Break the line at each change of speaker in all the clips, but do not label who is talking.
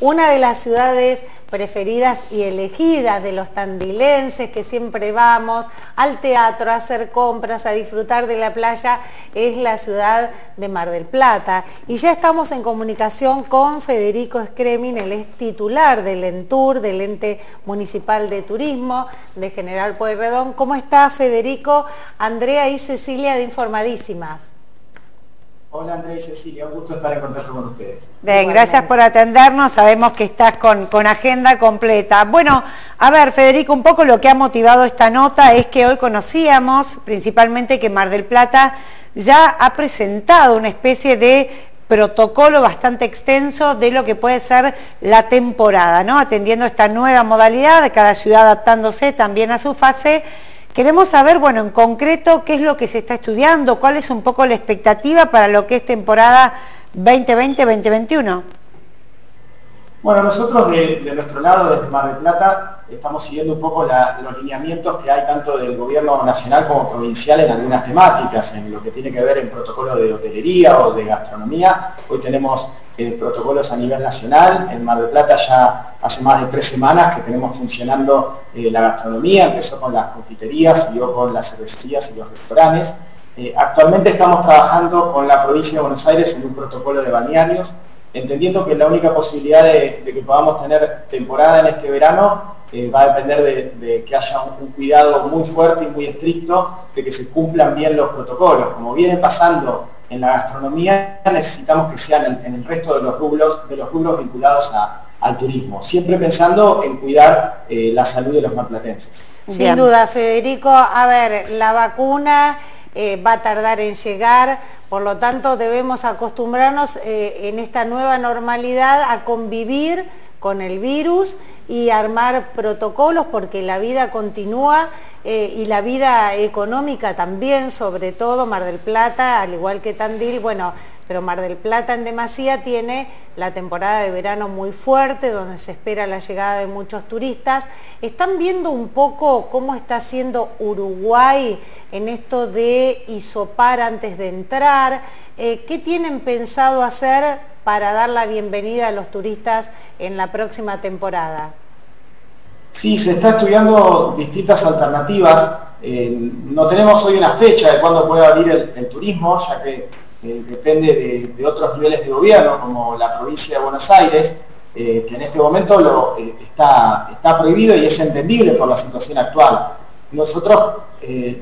Una de las ciudades preferidas y elegidas de los tandilenses que siempre vamos al teatro, a hacer compras, a disfrutar de la playa, es la ciudad de Mar del Plata. Y ya estamos en comunicación con Federico Scremin, él es titular del ENTUR, del Ente Municipal de Turismo de General Pueyrredón. ¿Cómo está Federico? Andrea y Cecilia de Informadísimas.
Hola Andrea y Cecilia, un gusto estar en contacto con ustedes.
Bien, gracias por atendernos, sabemos que estás con, con, agenda completa. Bueno, a ver Federico, un poco lo que ha motivado esta nota es que hoy conocíamos principalmente que Mar del Plata ya ha presentado una especie de protocolo bastante extenso de lo que puede ser la temporada, ¿no? Atendiendo esta nueva modalidad, cada ciudad adaptándose también a su fase Queremos saber, bueno, en concreto, qué es lo que se está estudiando, cuál es un poco la expectativa para lo que es temporada 2020-2021.
Bueno, nosotros de, nuestro lado, desde Mar del Plata, estamos siguiendo un poco los lineamientos que hay tanto del gobierno nacional como provincial en algunas temáticas, en lo que tiene que ver en protocolo de hotelería o de gastronomía. Hoy tenemos eh, protocolos a nivel nacional. En Mar del Plata ya hace más de tres semanas que tenemos funcionando eh, la gastronomía, empezó con las confiterías, siguió con las cervecerías y los restaurantes. Eh, actualmente estamos trabajando con la provincia de Buenos Aires en un protocolo de balnearios, entendiendo que la única posibilidad de, que podamos tener temporada en este verano va a depender de, que haya un, cuidado muy fuerte y muy estricto de que se cumplan bien los protocolos. Como viene pasando en la gastronomía, necesitamos que sean en, el resto de los rubros, de los rubros vinculados al turismo, siempre pensando en cuidar eh, la salud de los marplatenses.
Sin duda, Federico. A ver, la vacuna eh, va a tardar en llegar, por lo tanto debemos acostumbrarnos eh, en esta nueva normalidad a convivir con el virus y armar protocolos porque la vida continúa eh, y la vida económica también, sobre todo Mar del Plata, al igual que Tandil, bueno, pero Mar del Plata en demasía tiene la temporada de verano muy fuerte, donde se espera la llegada de muchos turistas. ¿Están viendo un poco cómo está haciendo Uruguay en esto de isopar antes de entrar? Eh, ¿Qué tienen pensado hacer para dar la bienvenida a los turistas en la próxima temporada?
Sí, se está estudiando distintas alternativas. Eh, no tenemos hoy una fecha de cuándo puede abrir el, turismo, ya que eh, depende de, otros niveles de gobierno, como la provincia de Buenos Aires, eh, que en este momento lo, está, está prohibido y es entendible por la situación actual. Nosotros,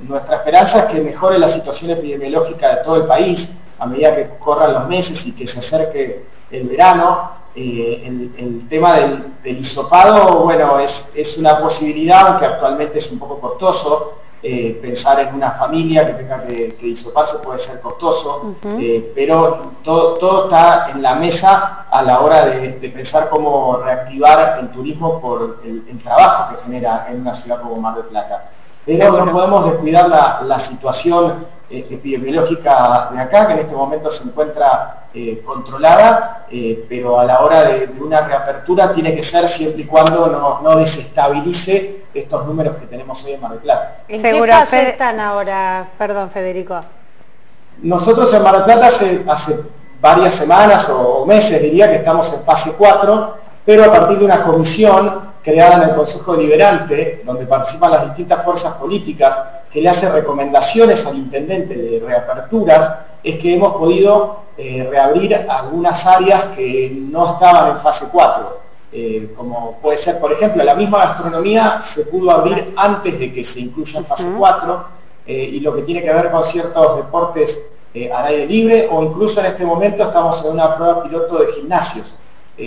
nuestra esperanza es que mejore la situación epidemiológica de todo el país, a medida que corran los meses y que se acerque el verano. Eh, el, tema del, del, hisopado, bueno, es, es, una posibilidad, aunque actualmente es un poco costoso. Eh, pensar en una familia que tenga que, que hisoparse puede ser costoso, eh, pero todo, todo, está en la mesa a la hora de, pensar cómo reactivar el turismo por el, trabajo que genera en una ciudad como Mar del Plata. Pero no podemos descuidar la, la situación epidemiológica de acá, que en este momento se encuentra eh, controlada, eh, pero a la hora de, una reapertura tiene que ser siempre y cuando no, desestabilice estos números que tenemos hoy en Mar del Plata.
¿En qué fase están ahora? Perdón, Federico.
Nosotros en Mar del Plata hace, hace varias semanas o, meses diría que estamos en fase 4, pero a partir de una comisión creada en el Consejo Deliberante, donde participan las distintas fuerzas políticas que le hace recomendaciones al intendente de reaperturas es que hemos podido eh, reabrir algunas áreas que no estaban en fase 4. Eh, como puede ser, por ejemplo, la misma gastronomía se pudo abrir antes de que se incluya en fase 4 eh, y lo que tiene que ver con ciertos deportes al aire libre o incluso en este momento estamos en una prueba piloto de gimnasios.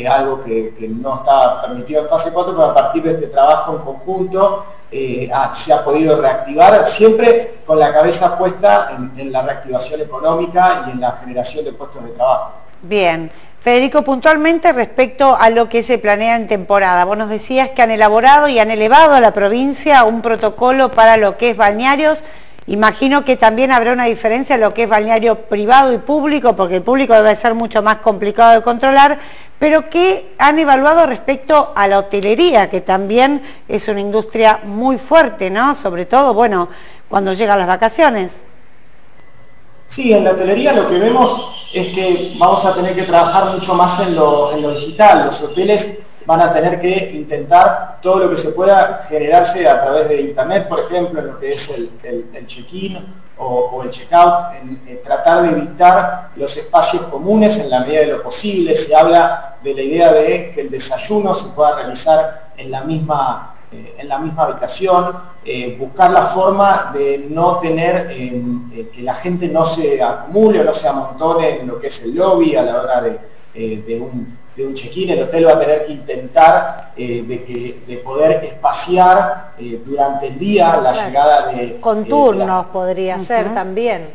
Algo que, no está permitido en fase 4, pero a partir de este trabajo en conjunto eh, se ha podido reactivar, siempre con la cabeza puesta en, la reactivación económica y en la generación de puestos de trabajo.
Bien. Federico, puntualmente respecto a lo que se planea en temporada, vos nos decías que han elaborado y han elevado a la provincia un protocolo para lo que es balnearios. Imagino que también habrá una diferencia en lo que es balneario privado y público, porque el público debe ser mucho más complicado de controlar, pero ¿qué han evaluado respecto a la hotelería, que también es una industria muy fuerte, ¿no? Sobre todo, bueno, cuando llegan las vacaciones.
Sí, en la hotelería lo que vemos es que vamos a tener que trabajar mucho más en lo, digital. Los hoteles van a tener que intentar todo lo que se pueda generarse a través de internet, por ejemplo, en lo que es el, check-in o, el check-out, tratar de evitar los espacios comunes en la medida de lo posible. Se habla de la idea de que el desayuno se pueda realizar en la misma eh, en la misma habitación, eh, buscar la forma de no tener eh, que la gente no se acumule o no se amontone en lo que es el lobby a la hora de, un, check-in. El hotel va a tener que intentar de, poder espaciar durante el día la llegada de...
Con turnos podría ser también.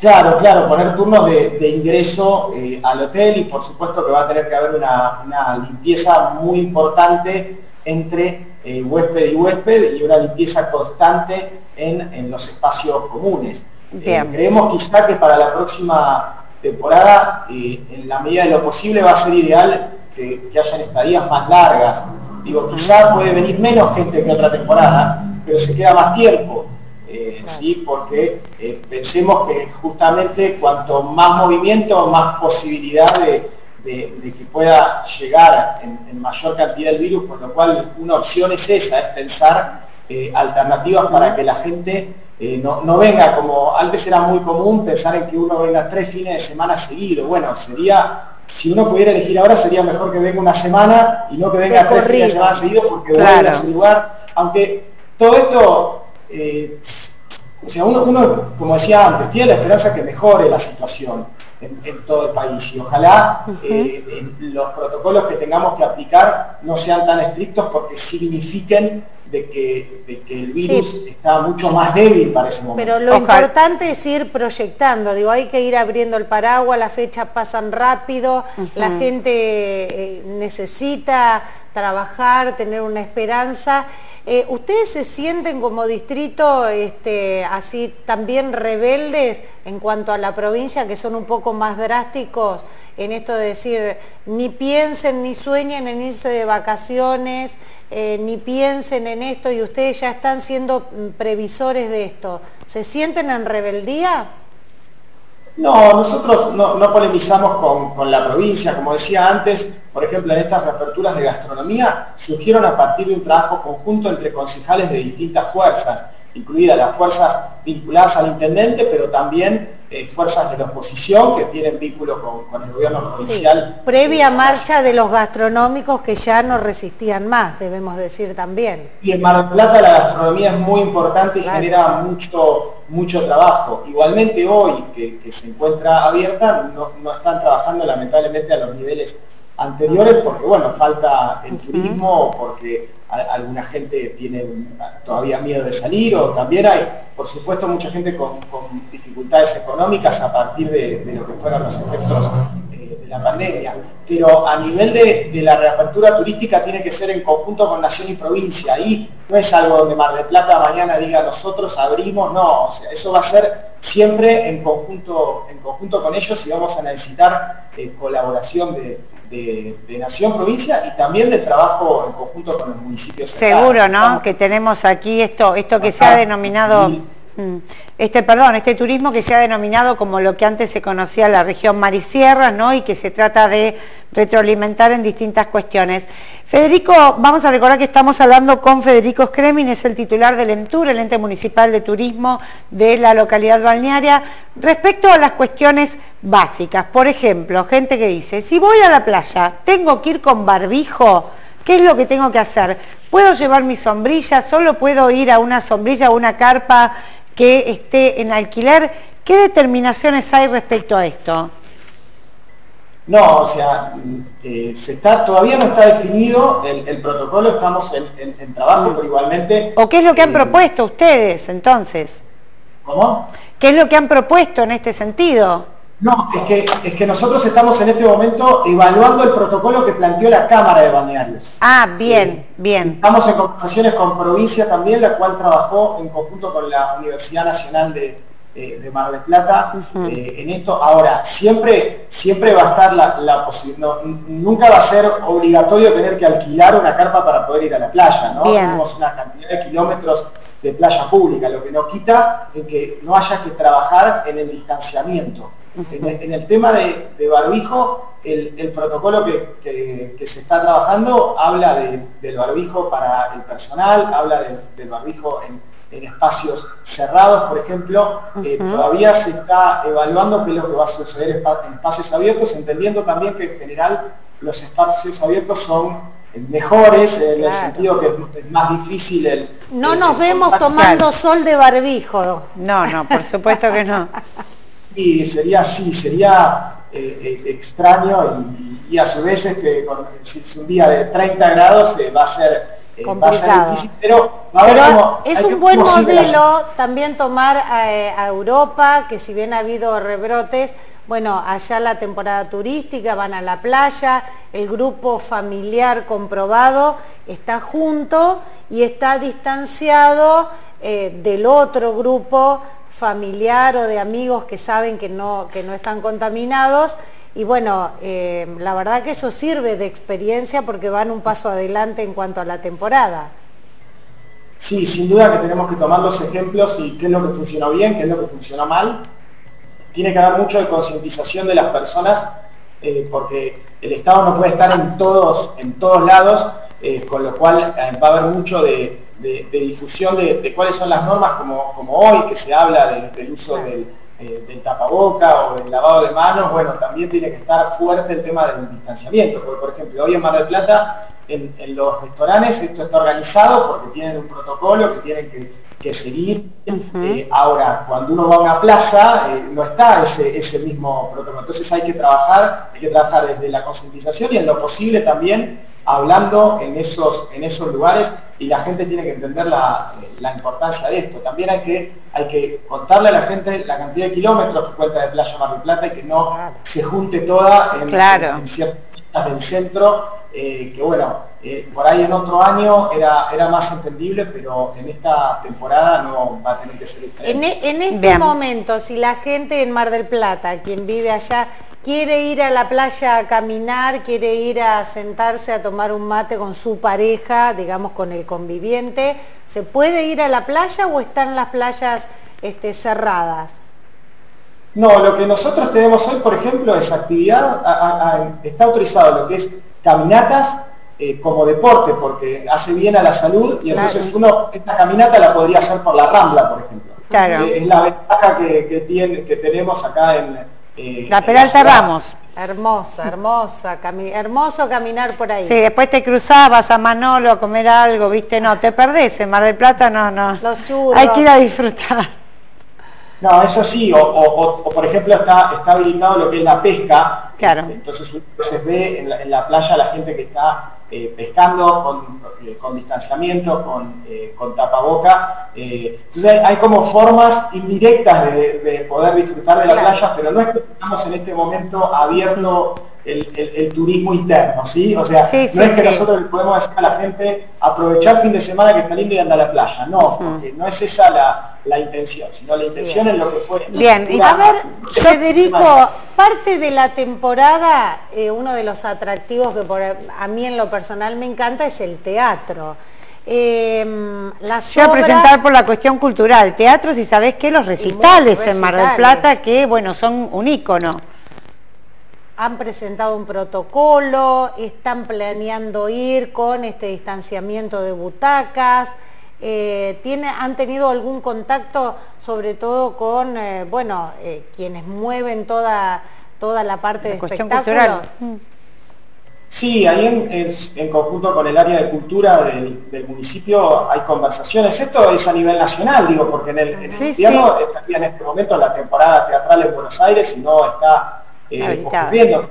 Claro, claro, poner turnos de, ingreso al hotel y por supuesto que va a tener que haber una, una limpieza muy importante entre eh, huésped y huésped y una limpieza constante en, los espacios comunes. Eh, creemos quizá que para la próxima temporada, eh, en la medida de lo posible, va a ser ideal que, hayan estadías más largas. Digo, quizá puede venir menos gente que otra temporada, pero se queda más tiempo. ¿sí? porque pensemos que justamente cuanto más movimiento, más posibilidad de, de, que pueda llegar en, mayor cantidad el virus, por lo cual una opción es esa, es pensar eh, alternativas para que la gente eh, no, venga como antes era muy común pensar en que uno venga tres fines de semana seguidos. Bueno, sería, si uno pudiera elegir ahora, sería mejor que venga una semana y no que venga tres fines de semana seguidos porque vuelve a su lugar. Aunque todo esto, eh, o sea, uno, uno, como decía antes, tiene la esperanza que mejore la situación en, todo el país. Y ojalá eh, los protocolos que tengamos que aplicar no sean tan estrictos porque signifiquen de que, el virus está mucho más débil para ese momento.
Pero lo importante es ir proyectando, digo, hay que ir abriendo el paraguas, las fechas pasan rápido, la gente eh, necesita trabajar, tener una esperanza. Eh, ¿Ustedes se sienten como distrito este, así también rebeldes en cuanto a la provincia, que son un poco más drásticos en esto de decir, ni piensen ni sueñen en irse de vacaciones, eh, ni piensen en esto y ustedes ya están siendo mm, previsores de esto? ¿Se sienten en rebeldía?
No, nosotros no, polemizamos con, la provincia, como decía antes, por ejemplo, en estas reaperturas de gastronomía surgieron a partir de un trabajo conjunto entre concejales de distintas fuerzas, incluidas las fuerzas vinculadas al intendente, pero también eh, fuerzas de la oposición que tienen vínculo con, el gobierno provincial.
Previa marcha de los gastronómicos que ya no resistían más, debemos decir también.
Y en Mar del Plata la gastronomía es muy importante y genera mucho, mucho trabajo. Igualmente hoy que, se encuentra abierta, no, no están trabajando lamentablemente a los niveles anteriores porque bueno, falta el turismo, porque alguna gente tiene todavía miedo de salir o también hay, por supuesto, mucha gente con, dificultades económicas a partir de, lo que fueron los efectos eh, de la pandemia. Pero a nivel de, la reapertura turística tiene que ser en conjunto con nación y provincia. Ahí no es algo donde Mar del Plata mañana diga nosotros abrimos, no, o sea, eso va a ser siempre en conjunto, en conjunto con ellos y vamos a necesitar eh, colaboración de, de, nación, provincia y también del trabajo en conjunto con los municipios.
Seguro, ¿no? Que tenemos aquí esto, esto que se ha denominado... este, perdón, este turismo que se ha denominado como lo que antes se conocía la región Marisierra, ¿no? Y que se trata de retroalimentar en distintas cuestiones. Federico, vamos a recordar que estamos hablando con Federico Scremin, es el titular del EMTUR, el ente municipal de turismo de la localidad balnearia, respecto a las cuestiones básicas. Por ejemplo, gente que dice, si voy a la playa, ¿tengo que ir con barbijo? ¿Qué es lo que tengo que hacer? ¿Puedo llevar mi sombrilla? ¿Solo puedo ir a una sombrilla o una carpa que esté en alquiler. ¿Qué determinaciones hay respecto a esto?
No, o sea, eh, se está, todavía no está definido el, protocolo, estamos en, trabajo, pero igualmente...
¿O qué es lo que han eh, propuesto ustedes entonces?
¿Cómo?
¿Qué es lo que han propuesto en este sentido?
No, es que, es que nosotros estamos en este momento evaluando el protocolo que planteó la Cámara de Balnearios.
Ah, bien, eh, bien.
Estamos en conversaciones con provincia también, la cual trabajó en conjunto con la Universidad Nacional de, eh, Mar del Plata eh, en esto. Ahora, siempre, siempre va a estar la, posibilidad, nunca va a ser obligatorio tener que alquilar una carpa para poder ir a la playa, ¿no? Tenemos una cantidad de kilómetros de playa pública, lo que nos quita en que no haya que trabajar en el distanciamiento. En, el, tema de, barbijo, el, protocolo que, se está trabajando habla del barbijo para el personal, habla del barbijo en, espacios cerrados, por ejemplo, eh, todavía se está evaluando qué es lo que va a suceder en espacios abiertos, entendiendo también que en general los espacios abiertos son mejores, en el sentido que es más difícil el...
No nos vemos tomando sol de barbijo.
No, no, por supuesto que no.
Y sería así, sería eh, eh, extraño y, a su vez este, si es un día de 30 grados eh, va a ser... Va a ser difícil, pero,
es un buen modelo también tomar a Europa, que si bien ha habido rebrotes, bueno, allá la temporada turística, van a la playa, el grupo familiar comprobado está junto y está distanciado eh, del otro grupo familiar o de amigos que saben que no, que no están contaminados. Y bueno, eh, la verdad que eso sirve de experiencia porque van un paso adelante en cuanto a la temporada.
Sí, sin duda que tenemos que tomar los ejemplos y qué es lo que funcionó bien, qué es lo que funcionó mal tiene que haber mucho de concientización de las personas, eh, porque el Estado no puede estar en todos, en todos lados, eh, con lo cual va a haber mucho de, difusión de, cuáles son las normas, como, como hoy, que se habla del uso del, tapaboca o del lavado de manos, bueno, también tiene que estar fuerte el tema del distanciamiento, porque por ejemplo, hoy en Mar del Plata, en, en los restaurantes esto está organizado porque tienen un protocolo que tienen que que seguir. Eh, ahora, cuando uno va a una plaza, eh, no está ese, ese mismo protocolo. Entonces hay que trabajar, hay que trabajar desde la concientización y en lo posible también hablando en esos, en esos lugares y la gente tiene que entender la, importancia de esto. También hay que, hay que contarle a la gente la cantidad de kilómetros que cuenta de Playa Mar del Plata y que no se junte toda en, en ciertas del centro, eh, que bueno, eh, por ahí en otro año era, era más entendible, pero en esta temporada no va a tener que ser
diferente. En, e, este momento, si la gente en Mar del Plata, quien vive allá, quiere ir a la playa a caminar, quiere ir a sentarse a tomar un mate con su pareja, digamos con el conviviente, ¿se puede ir a la playa o están las playas este, cerradas?
No, lo que nosotros tenemos hoy, por ejemplo, es actividad, está autorizado lo que es caminatas eh, como deporte porque hace bien a la salud y entonces uno, esta caminata la podría hacer por la Rambla, por ejemplo. Claro. Eh, es la ventaja que, tiene, que tenemos acá en...
Eh, la Peralta Ramos.
Hermosa, hermosa, hermoso caminar por ahí.
Sí, después te cruzabas a Manolo a comer algo, viste, no, te perdés, en Mar del Plata no, no.
Los churros.
Hay que ir a disfrutar.
No, eso sí, o, por ejemplo está, está habilitado lo que es la pesca.
Claro.
Entonces se ve en la, playa la gente que está eh, pescando con, eh, distanciamiento, con, eh, con tapaboca. entonces hay, como formas indirectas de, poder disfrutar de la playa, pero no es que estamos en este momento abierto el, turismo interno, ¿sí? O sea, no es que nosotros le podemos decir a la gente aprovechar el fin de semana que está lindo y anda a la playa, no, porque no es esa la, intención, sino la intención es lo que fue.
Bien, y a ver, Federico, parte de la temporada, eh, uno de los atractivos que a mí en lo personal me encanta es el teatro.
Eh, las Yo a presentar por la cuestión cultural, teatros y sabés que los recitales, en Mar del Plata, que bueno, son un ícono.
Han presentado un protocolo, están planeando ir con este distanciamiento de butacas, eh, tiene, han tenido algún contacto sobre todo con, eh, bueno, eh, quienes mueven toda, toda la parte de espectáculos. Mm.
Sí, ahí en, conjunto con el área de cultura del, municipio hay conversaciones. Esto es a nivel nacional, digo, porque en el, en estaría en este momento la temporada teatral en Buenos Aires y no está eh, ocurriendo.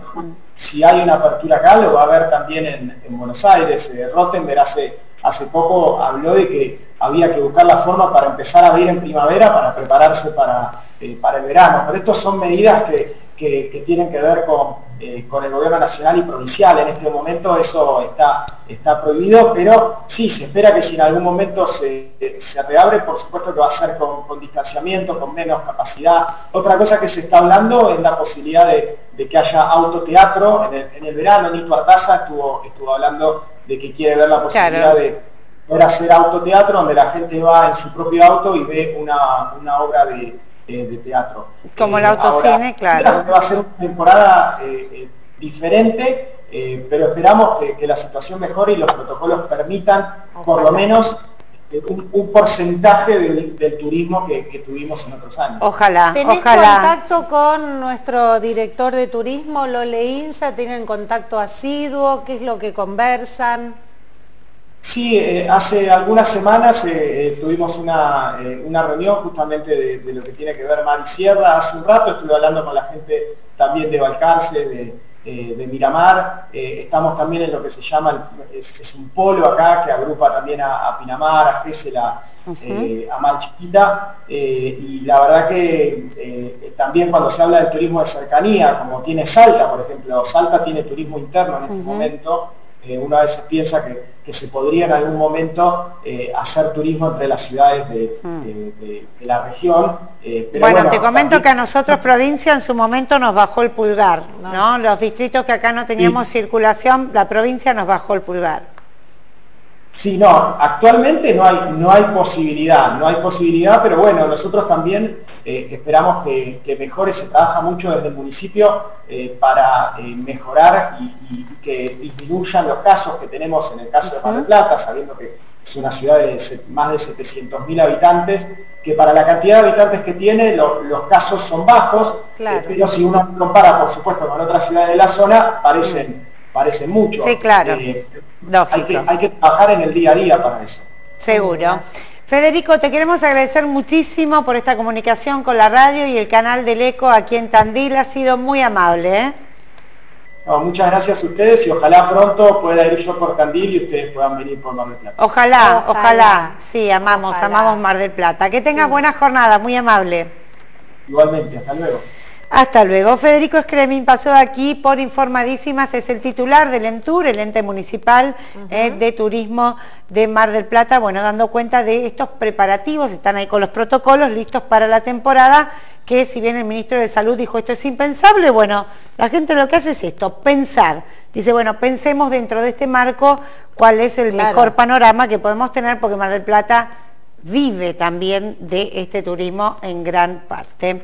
Si hay una apertura acá, lo va a haber también en, Buenos Aires. Eh, Rottenberg hace, hace poco habló de que había que buscar la forma para empezar a abrir en primavera para prepararse para, eh, para el verano. Pero estas son medidas que, que, tienen que ver con, eh, con, el gobierno nacional y provincial. En este momento eso está, está prohibido, pero sí, se espera que si en algún momento se, se reabre, por supuesto que va a ser con, distanciamiento, con menos capacidad. Otra cosa que se está hablando es la posibilidad de, que haya autoteatro en el, en el verano. Nito Artaza estuvo, estuvo hablando de que quiere ver la posibilidad de poder hacer autoteatro donde la gente va en su propio auto y ve una, una obra de, de teatro.
Como el autocine, claro.
Va a ser una temporada diferente, pero esperamos que, la situación mejore y los protocolos permitan por lo menos un, porcentaje del, turismo que, tuvimos en otros años.
Ojalá,
¿Tenés
ojalá.
contacto con nuestro director de turismo, Lole Insa? ¿Tienen contacto asiduo? ¿Qué es lo que conversan?
Sí, eh, hace algunas semanas eh, eh, tuvimos una, reunión justamente de, lo que tiene que ver Mar y Sierra. Hace un rato estuve hablando con la gente también de Balcarce, de, de Miramar. estamos también en lo que se llama, es, un polo acá que agrupa también a, Pinamar, a Gesela, a Mar Chiquita. y la verdad que también cuando se habla del turismo de cercanía, como tiene Salta, por ejemplo, Salta tiene turismo interno en este momento, una vez piensa que que se podría en algún momento eh, hacer turismo entre las ciudades de, hmm. la región.
Eh, bueno, te comento que a nosotros provincia en su momento nos bajó el pulgar, ¿no? Los distritos que acá no teníamos circulación, la provincia nos bajó el pulgar.
Sí, no, actualmente no hay, no hay posibilidad, no hay posibilidad, pero bueno, nosotros también eh, esperamos que, mejore, se trabaja mucho desde el municipio para mejorar y, que disminuyan los casos que tenemos en el caso de Mar del Plata, sabiendo que es una ciudad de más de 700.000 habitantes, que para la cantidad de habitantes que tiene los casos son bajos, eh, pero si uno compara, por supuesto, con otras ciudades de la zona, parecen, parecen mucho.
Sí, claro.
Hay, que, hay que trabajar en el día a día para eso.
Seguro. Federico, te queremos agradecer muchísimo por esta comunicación con la radio y el canal del ECO aquí en Tandil. Ha sido muy amable. ¿eh?
muchas gracias a ustedes y ojalá pronto pueda ir yo por Candil y ustedes puedan venir por Mar del Plata.
Ojalá, ojalá, sí, amamos, amamos Mar del Plata. Que tengas buena jornada, muy amable.
Igualmente, hasta luego.
Hasta luego. Federico Scremin pasó aquí por Informadísimas, es el titular del ENTUR, el ente municipal eh, de turismo de Mar del Plata, bueno, dando cuenta de estos preparativos, están ahí con los protocolos listos para la temporada que si bien el ministro de Salud dijo esto es impensable, bueno, la gente lo que hace es esto, pensar. Dice, bueno, pensemos dentro de este marco cuál es el mejor panorama que podemos tener, porque Mar del Plata vive también de este turismo en gran parte.